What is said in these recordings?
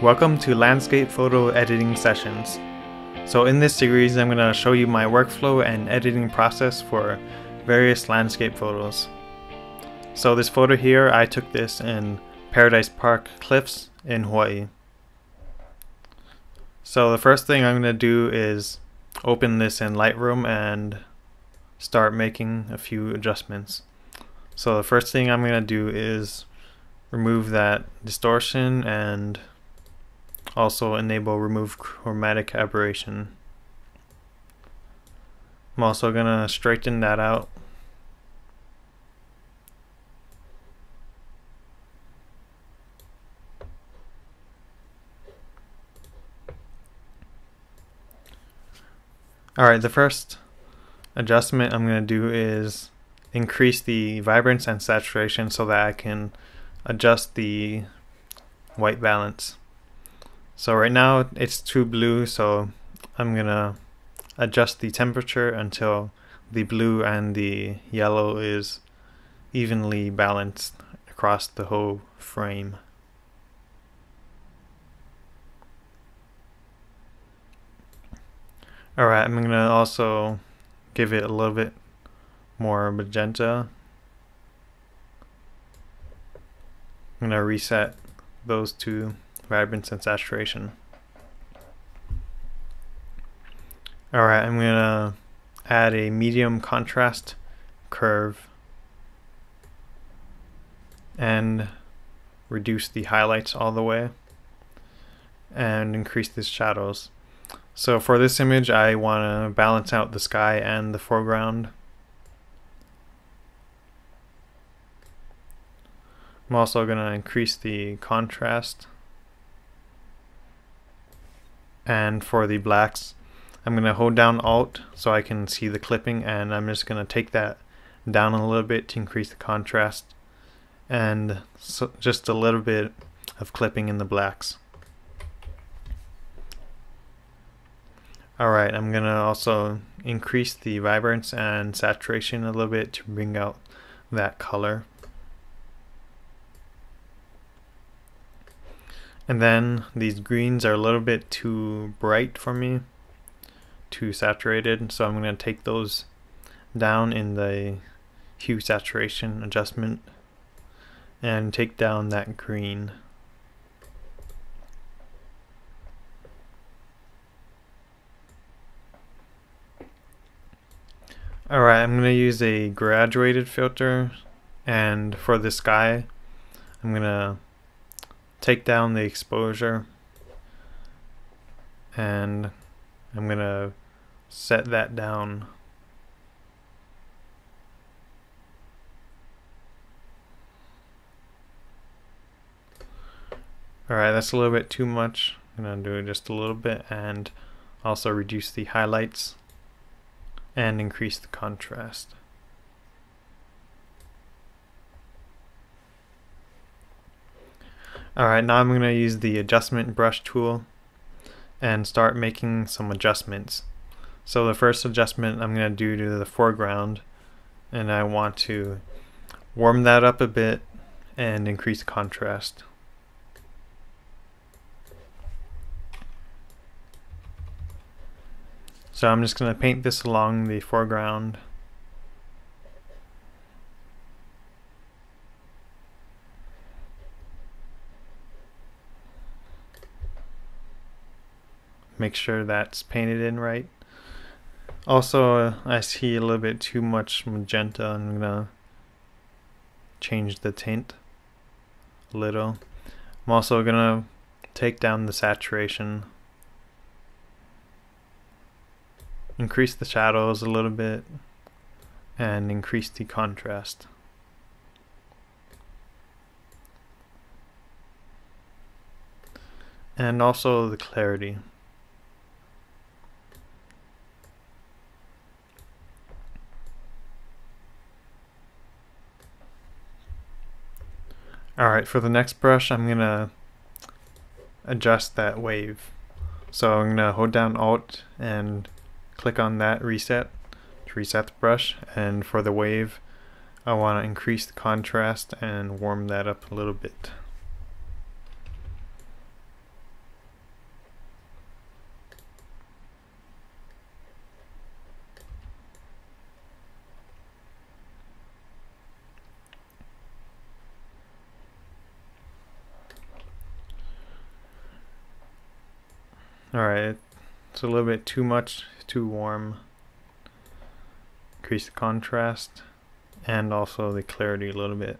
Welcome to Landscape Photo Editing Sessions. So in this series I'm going to show you my workflow and editing process for various landscape photos. So this photo here, I took this in Paradise Park Cliffs in Hawaii. So the first thing I'm going to do is open this in Lightroom and start making a few adjustments. So the first thing I'm going to do is remove that distortion and also enable remove chromatic aberration. I'm also going to straighten that out. Alright, the first adjustment I'm going to do is increase the vibrance and saturation so that I can adjust the white balance. So right now it's too blue, so I'm gonna adjust the temperature until the blue and the yellow is evenly balanced across the whole frame. Alright, I'm gonna also give it a little bit more magenta. I'm gonna reset those two vibrance and saturation. Alright, I'm gonna add a medium contrast curve and reduce the highlights all the way and increase the shadows. So for this image I want to balance out the sky and the foreground. I'm also going to increase the contrast and for the blacks I'm going to hold down alt so I can see the clipping and I'm just going to take that down a little bit to increase the contrast and so just a little bit of clipping in the blacks. Alright, I'm going to also increase the vibrance and saturation a little bit to bring out that color. And then these greens are a little bit too bright for me, too saturated. So I'm going to take those down in the hue saturation adjustment and take down that green. Alright, I'm going to use a graduated filter and for the sky I'm going to take down the exposure and I'm gonna set that down Alright, that's a little bit too much. I'm going to do it just a little bit and also reduce the highlights and increase the contrast. Alright, now I'm going to use the adjustment brush tool and start making some adjustments. So the first adjustment I'm going to do to the foreground and I want to warm that up a bit and increase contrast. So I'm just going to paint this along the foreground make sure that's painted in right. Also, uh, I see a little bit too much magenta. I'm gonna change the tint a little. I'm also gonna take down the saturation, increase the shadows a little bit, and increase the contrast. And also the clarity. Alright, for the next brush, I'm going to adjust that wave. So I'm going to hold down Alt and click on that reset to reset the brush. And for the wave, I want to increase the contrast and warm that up a little bit. Alright, it's a little bit too much, too warm. Increase the contrast and also the clarity a little bit.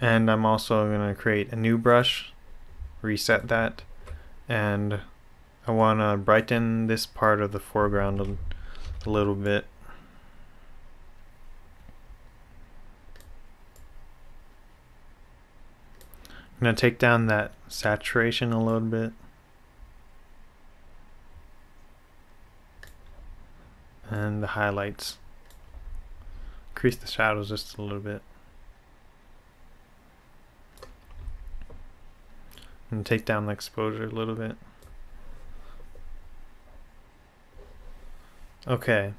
And I'm also going to create a new brush, reset that, and I want to brighten this part of the foreground a, a little bit. I'm going to take down that saturation a little bit. And the highlights. Increase the shadows just a little bit. And take down the exposure a little bit. Okay.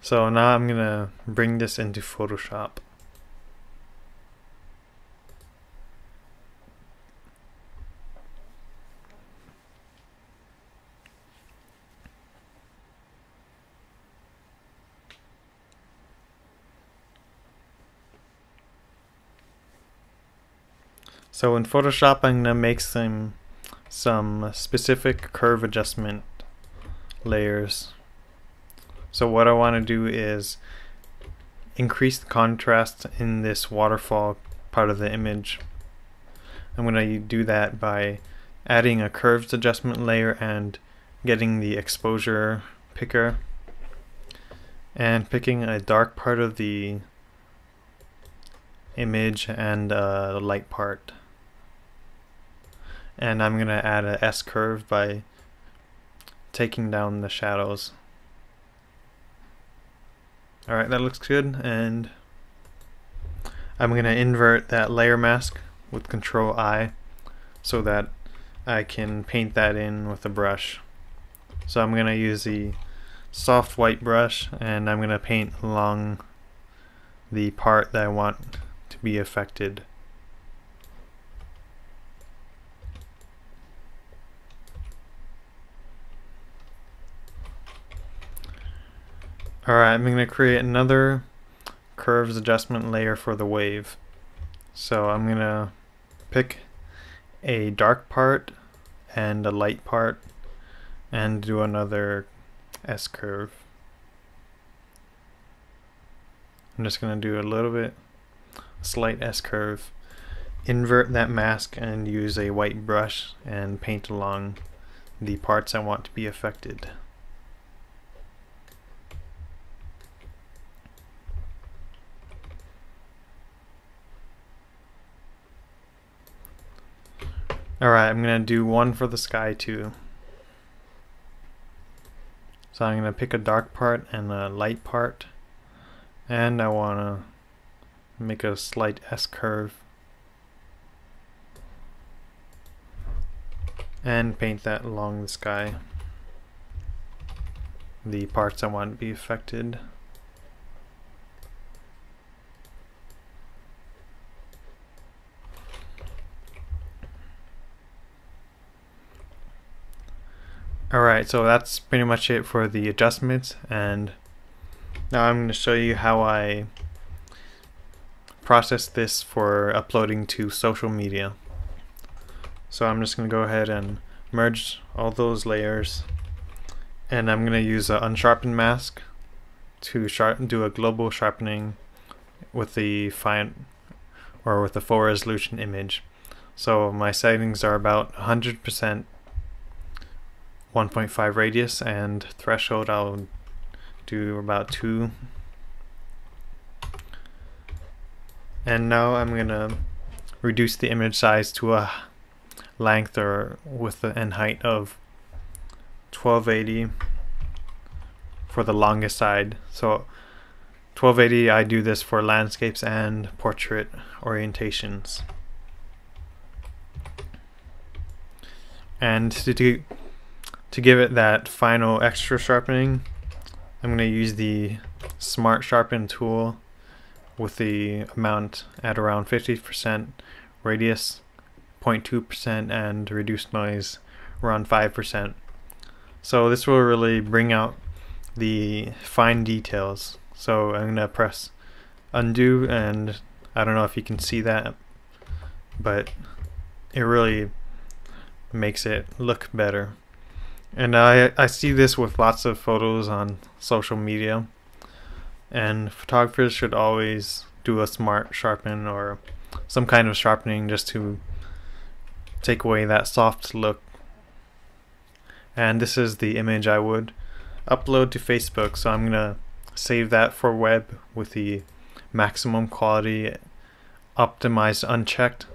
So now I'm gonna bring this into Photoshop. So in Photoshop, I'm gonna make some some specific curve adjustment layers. So what I want to do is increase the contrast in this waterfall part of the image. I'm going to do that by adding a curves adjustment layer and getting the exposure picker and picking a dark part of the image and a light part and I'm gonna add a S curve by taking down the shadows. Alright that looks good and I'm gonna invert that layer mask with control I so that I can paint that in with a brush. So I'm gonna use the soft white brush and I'm gonna paint along the part that I want to be affected Alright, I'm going to create another curves adjustment layer for the wave. So I'm going to pick a dark part and a light part and do another S curve. I'm just going to do a little bit, a slight S curve, invert that mask and use a white brush and paint along the parts I want to be affected. Alright, I'm going to do one for the sky too. So I'm going to pick a dark part and a light part. And I want to make a slight S-curve. And paint that along the sky. The parts I want to be affected. Alright, so that's pretty much it for the adjustments and now I'm going to show you how I process this for uploading to social media. So I'm just going to go ahead and merge all those layers and I'm going to use an unsharpened mask to sharp do a global sharpening with the fine or with the full resolution image. So my settings are about 100% 1.5 radius and threshold I'll do about 2 and now I'm gonna reduce the image size to a length or width and height of 1280 for the longest side. So 1280 I do this for landscapes and portrait orientations. And to do to give it that final extra sharpening, I'm going to use the Smart Sharpen tool with the amount at around 50% radius, 0.2% and reduced noise around 5%. So this will really bring out the fine details. So I'm going to press undo and I don't know if you can see that but it really makes it look better. And I, I see this with lots of photos on social media. And photographers should always do a smart sharpen or some kind of sharpening just to take away that soft look. And this is the image I would upload to Facebook. So I'm going to save that for web with the maximum quality optimized unchecked.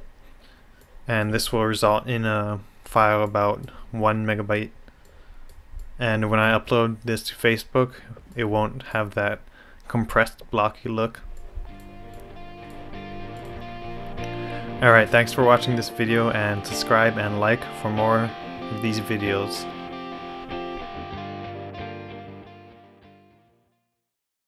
And this will result in a file about one megabyte and when I upload this to Facebook it won't have that compressed blocky look. Alright, thanks for watching this video and subscribe and like for more of these videos.